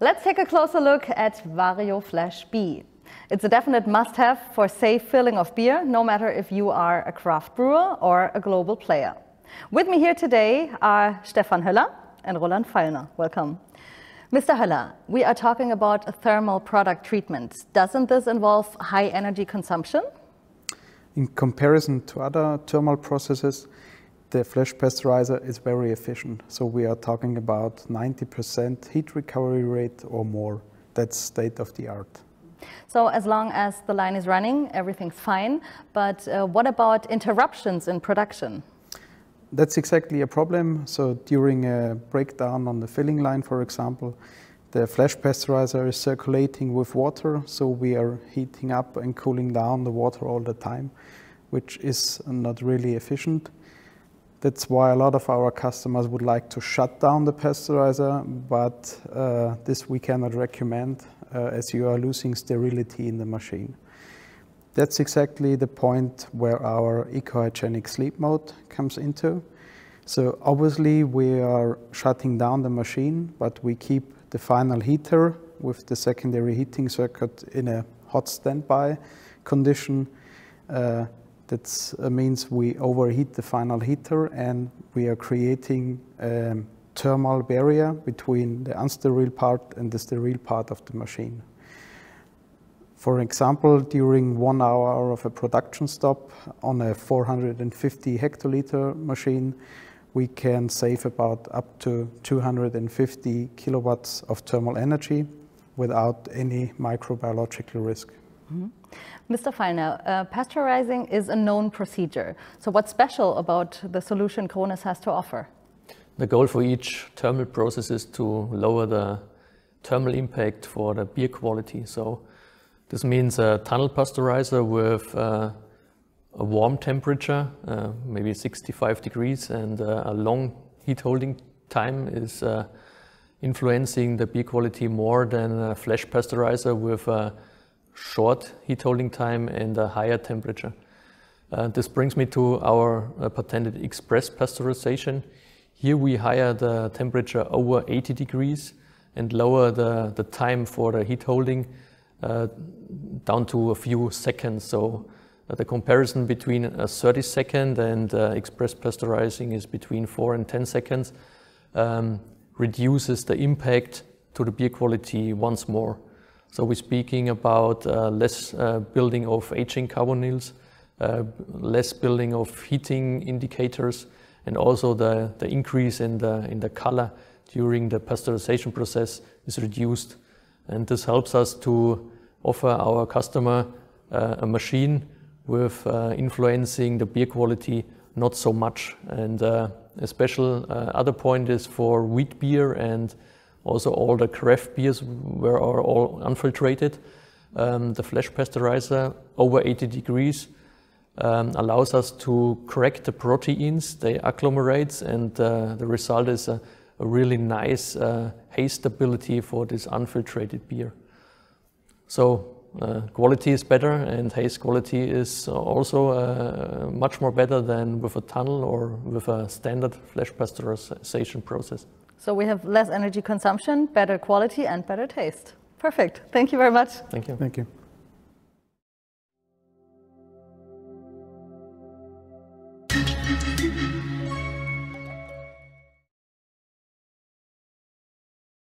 Let's take a closer look at VarioFlash B. It's a definite must-have for safe filling of beer, no matter if you are a craft brewer or a global player. With me here today are Stefan Höller and Roland Feilner. Welcome. Mr. Höller, we are talking about thermal product treatments. Doesn't this involve high energy consumption? In comparison to other thermal processes, the flash pasteurizer is very efficient. So we are talking about 90% heat recovery rate or more. That's state of the art. So as long as the line is running, everything's fine. But uh, what about interruptions in production? That's exactly a problem. So during a breakdown on the filling line, for example, the flash pasteurizer is circulating with water, so we are heating up and cooling down the water all the time, which is not really efficient. That's why a lot of our customers would like to shut down the pasteurizer, but uh, this we cannot recommend uh, as you are losing sterility in the machine. That's exactly the point where our eco-hygienic sleep mode comes into. So obviously we are shutting down the machine, but we keep the final heater with the secondary heating circuit in a hot standby condition. Uh, that uh, means we overheat the final heater and we are creating a thermal barrier between the unsterile part and the sterile part of the machine. For example, during one hour of a production stop on a 450 hectoliter machine, we can save about up to 250 kilowatts of thermal energy without any microbiological risk. Mr. Feilner, uh, pasteurizing is a known procedure. So what's special about the solution Krones has to offer? The goal for each thermal process is to lower the thermal impact for the beer quality. So this means a tunnel pasteurizer with uh, a warm temperature, uh, maybe 65 degrees, and uh, a long heat holding time is uh, influencing the beer quality more than a flash pasteurizer with a short heat holding time and a higher temperature. Uh, this brings me to our uh, patented express pasteurization. Here we higher the temperature over 80 degrees and lower the, the time for the heat holding uh, down to a few seconds. So uh, the comparison between a 30 second and uh, express pasteurizing is between 4 and 10 seconds, um, reduces the impact to the beer quality once more. So we're speaking about uh, less uh, building of aging carbonyls, uh, less building of heating indicators, and also the, the increase in the, in the color during the pasteurization process is reduced. And this helps us to offer our customer uh, a machine with uh, influencing the beer quality not so much. And uh, a special other point is for wheat beer and also all the craft beers were are all unfiltrated. Um, the flash pasteurizer over 80 degrees um, allows us to crack the proteins, they agglomerate, and uh, the result is a, a really nice uh, haze stability for this unfiltrated beer. So uh, quality is better and haze quality is also uh, much more better than with a tunnel or with a standard flash pasteurization process. So we have less energy consumption, better quality and better taste. Perfect. Thank you very much. Thank you. Thank you.